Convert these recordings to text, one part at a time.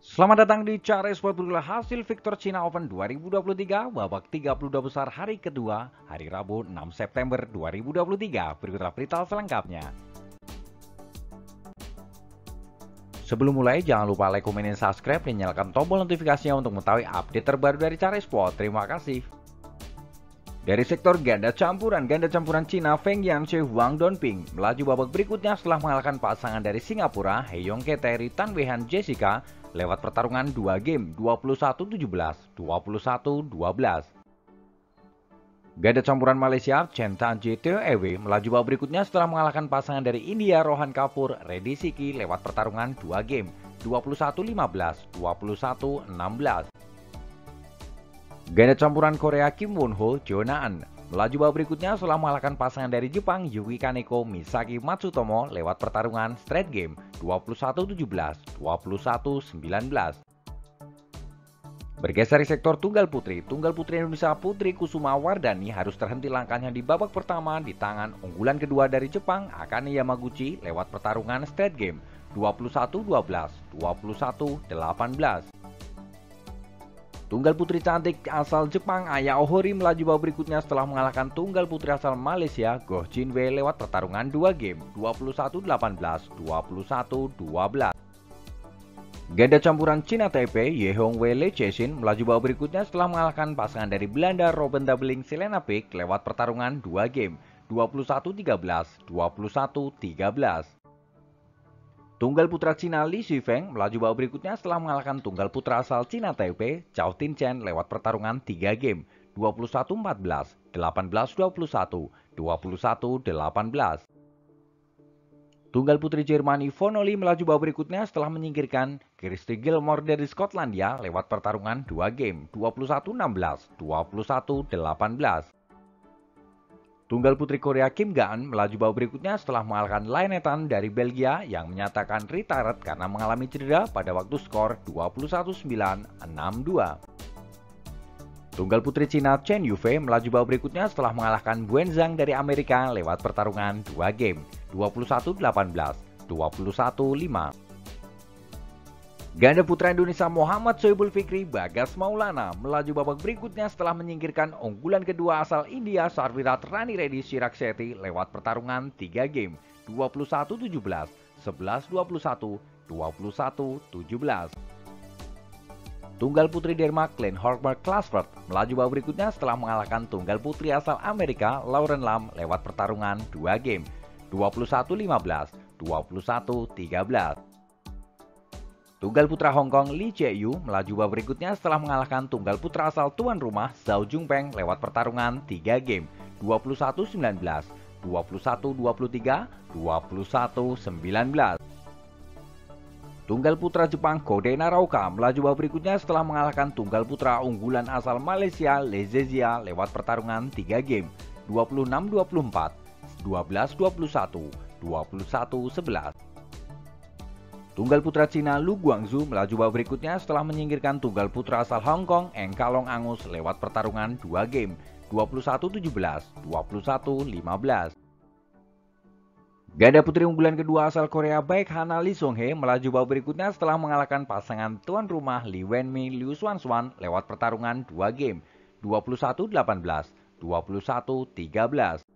Selamat datang di Cara Sport Bergula hasil Victor China Open 2023 babak 32 besar hari kedua hari Rabu 6 September 2023. Berikutlah berita selengkapnya. Sebelum mulai, jangan lupa like, komen, dan subscribe, dan nyalakan tombol notifikasinya untuk mengetahui update terbaru dari Cara Sport. Terima kasih. Dari sektor ganda campuran, ganda campuran Cina Feng Yanxue Wang Donping melaju babak berikutnya setelah mengalahkan pasangan dari Singapura Heyong Keteri Tan Weihan Jessica lewat pertarungan 2 game 21-17, 21-12. Ganda campuran Malaysia Chen Tanji Teo Ewe melaju babak berikutnya setelah mengalahkan pasangan dari India Rohan Kapoor Reddy Siki lewat pertarungan 2 game 21-15, 21-16. Ganda campuran Korea Kim Won Ho Jonaan melaju babak berikutnya setelah mengalahkan pasangan dari Jepang Yuki Kaneko Misaki Matsutomo lewat pertarungan straight game 21-17, 21-19. Bergeser di sektor tunggal putri, tunggal putri Indonesia Putri Kusuma Wardani harus terhenti langkahnya di babak pertama di tangan unggulan kedua dari Jepang Akane Yamaguchi lewat pertarungan straight game 21-12, 21-18. Tunggal putri cantik asal Jepang Aya Ohori melaju babak berikutnya setelah mengalahkan tunggal putri asal Malaysia Goh Jin Wei lewat pertarungan 2 game 21-18, 21-12. Ganda campuran Cina Taipei Ye Hong Wei Le Cheshin melaju babak berikutnya setelah mengalahkan pasangan dari Belanda Robin Dabeling Selena Pick lewat pertarungan 2 game 21-13, 21-13. Tunggal putra Cina Li Shifeng melaju babak berikutnya setelah mengalahkan tunggal putra asal Cina Taipei Chao Tin Chen lewat pertarungan 3 game 21-14, 18-21, 21-18. Tunggal putri Jerman Yvonne Oli melaju babak berikutnya setelah menyingkirkan Kirsty Gilmore dari Skotlandia lewat pertarungan 2 game 21-16, 21-18. Tunggal putri Korea Kim Gaan melaju babak berikutnya setelah mengalahkan Lainetan dari Belgia yang menyatakan retired karena mengalami cedera pada waktu skor 21-9, 6-2. Tunggal putri Cina Chen Yufei melaju babak berikutnya setelah mengalahkan Gwen Zhang dari Amerika lewat pertarungan 2 game 21-18, 21-5. Ganda putra Indonesia Muhammad Soebul Fikri Bagas Maulana melaju babak berikutnya setelah menyingkirkan unggulan kedua asal India Sarvirat Rani Reddy Chirag Shetty lewat pertarungan 3 game 21-17, 11-21, 21-17. Tunggal putri Denmark Glenn Horberg Klasford melaju babak berikutnya setelah mengalahkan tunggal putri asal Amerika Lauren Lam lewat pertarungan 2 game 21-15, 21-13. Tunggal putra Hong Kong Lee Jae-yu melaju babak berikutnya setelah mengalahkan tunggal putra asal tuan rumah Zhao Jungpeng lewat pertarungan 3 game 21-19, 21-23, 21-19. Tunggal putra Jepang Kode Naraoka melaju babak berikutnya setelah mengalahkan tunggal putra unggulan asal Malaysia Le Zezia lewat pertarungan 3 game 26-24, 12-21, 21-11. Tunggal putra Cina Lu Guangzhou melaju babak berikutnya setelah menyingkirkan tunggal putra asal Hong Kong Eng Kalong Angus lewat pertarungan 2 game 21-17, 21-15. Ganda putri unggulan kedua asal Korea baik Hana Lee Hye melaju babak berikutnya setelah mengalahkan pasangan tuan rumah Lee Wenmi Liu Swan Swan lewat pertarungan 2 game 21-18, 21-13.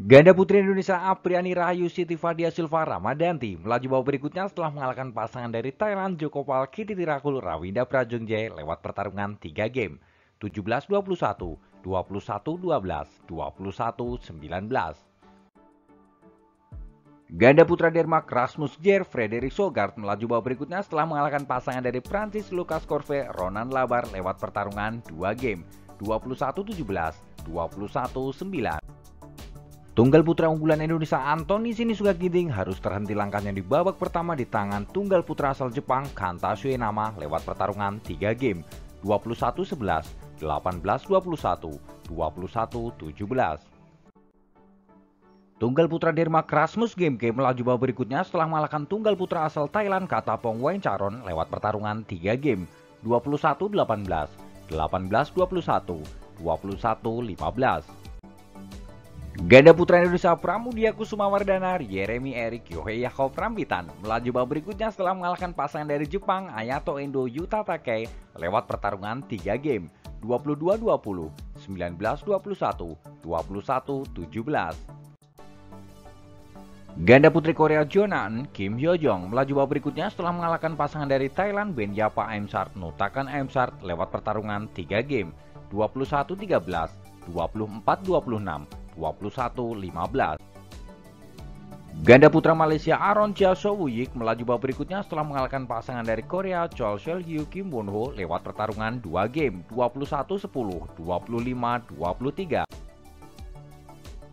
Ganda putri Indonesia Apriani Rahayu Siti Fadia Silva Ramadanti melaju babak berikutnya setelah mengalahkan pasangan dari Thailand Jokopal Kiti Tirakul Rawinda Prajongje lewat pertarungan 3 game 17-21, 21-12, 21-19. Ganda putra Denmark Rasmus Jer Frederik Sogard melaju babak berikutnya setelah mengalahkan pasangan dari Prancis Lucas Corve Ronan Labar lewat pertarungan 2 game 21-17, 21-9. Tunggal putra unggulan Indonesia Antoni Sinisuka Ginting harus terhenti langkahnya di babak pertama di tangan tunggal putra asal Jepang Kanta Shuenama lewat pertarungan 3 game 21-11, 18-21, 21-17. Tunggal putra Denmark Rasmus Gemke melaju babak berikutnya setelah mengalahkan tunggal putra asal Thailand Katapong Charon lewat pertarungan 3 game 21-18, 18-21, 21-15. Ganda putra Indonesia Pramudia Kusuma Wardana, Yeremi Erik Yohei Yakob Rambitan melaju babak berikutnya setelah mengalahkan pasangan dari Jepang Ayato Endo Yuta Takei lewat pertarungan 3 game. 22-20, 19-21, 21-17. Ganda putri Korea Jonan, Kim Hyo Jong melaju babak berikutnya setelah mengalahkan pasangan dari Thailand Ben Yapa Aimsart Nutakan Aimsart lewat pertarungan 3 game. 21-13, 24-26, 21-15. Ganda putra Malaysia Aaron Chia Sowuyik melaju babak berikutnya setelah mengalahkan pasangan dari Korea Chol Shel Hyu Kim Won Ho lewat pertarungan 2 game 21-10, 25-23.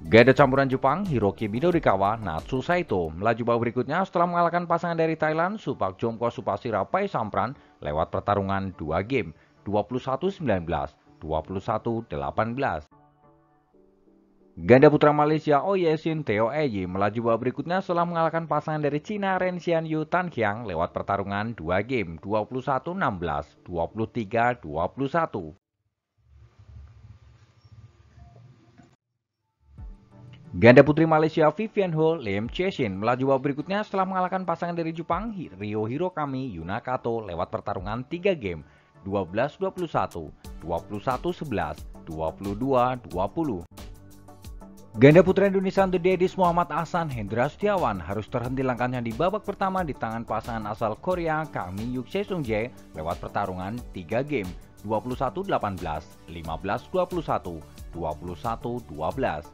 Ganda campuran Jepang Hiroki Midorikawa Natsu Saito melaju babak berikutnya setelah mengalahkan pasangan dari Thailand Supak Jomko Supasira Pai Sampran lewat pertarungan 2 game 21-19, 21-18. Ganda putra Malaysia Oh Yesin Theo Eji melaju babak berikutnya setelah mengalahkan pasangan dari Cina Ren Xian Yu Tan Qiang lewat pertarungan 2 game 21-16, 23-21. Ganda putri Malaysia Vivian Ho Lim Cheshin melaju babak berikutnya setelah mengalahkan pasangan dari Jepang Rio Hirokami Yunakato lewat pertarungan 3 game 12-21, 21-11, 22-20. Ganda putra Indonesia untuk Dedis Muhammad Ahsan Hendra Setiawan harus terhenti langkahnya di babak pertama di tangan pasangan asal Korea Kang Yuk Sung Jae lewat pertarungan 3 game 21-18, 15-21, 21-12.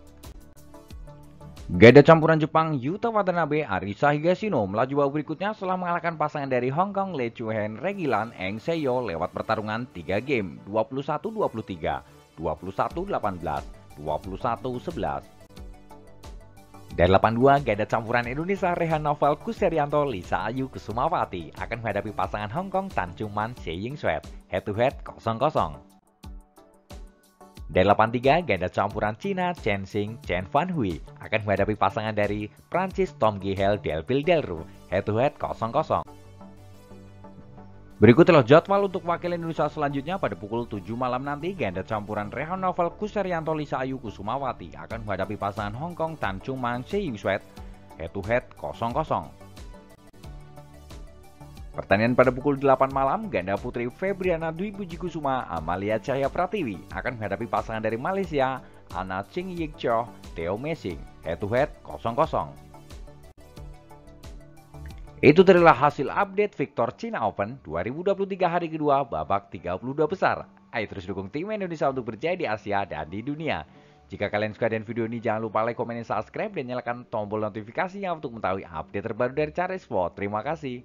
Ganda campuran Jepang Yuta Watanabe Arisa Higashino melaju babak berikutnya setelah mengalahkan pasangan dari Hong Kong Le Chuhen Regilan Eng Seyo lewat pertarungan 3 game 21-23, 21-18, 21-11. Dari 82, ganda campuran Indonesia Rehan Novel Kuserianto Lisa Ayu Kusumawati akan menghadapi pasangan Hong Kong Tan Chungman Se Ying Sweat head to head 0-0. Dari 83, ganda campuran Cina Chen Xing Chen Fan Hui akan menghadapi pasangan dari Prancis Tom Gihel Delpil Delru head to head 0-0. Berikut adalah jadwal untuk wakil Indonesia selanjutnya pada pukul 7 malam nanti ganda campuran Rehan Novel Kuserianto Lisa Ayu Kusumawati akan menghadapi pasangan Hong Kong Tan Chung Mang Ying Sweat head to head 0-0. Pertandingan pada pukul 8 malam, ganda putri Febriana Dwi Puji Kusuma Amalia Cahaya Pratiwi akan menghadapi pasangan dari Malaysia Ana Ching Yik Chow Theo Messing head to head 0-0. Itu adalah hasil update Victor China Open 2023 hari kedua babak 32 besar. Ayo terus dukung tim Indonesia untuk berjaya di Asia dan di dunia. Jika kalian suka dengan video ini jangan lupa like, komen, dan subscribe dan nyalakan tombol notifikasinya untuk mengetahui update terbaru dari Cari Sport. Terima kasih.